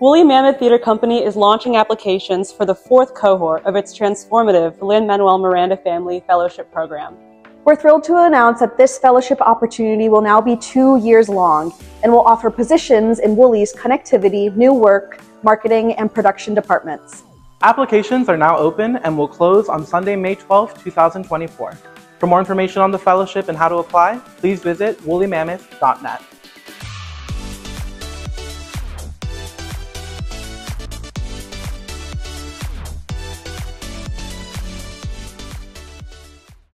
Woolly Mammoth Theater Company is launching applications for the fourth cohort of its transformative Lin-Manuel Miranda Family Fellowship Program. We're thrilled to announce that this fellowship opportunity will now be two years long and will offer positions in Woolly's connectivity, new work, marketing, and production departments. Applications are now open and will close on Sunday, May 12, 2024. For more information on the fellowship and how to apply, please visit woollymammoth.net.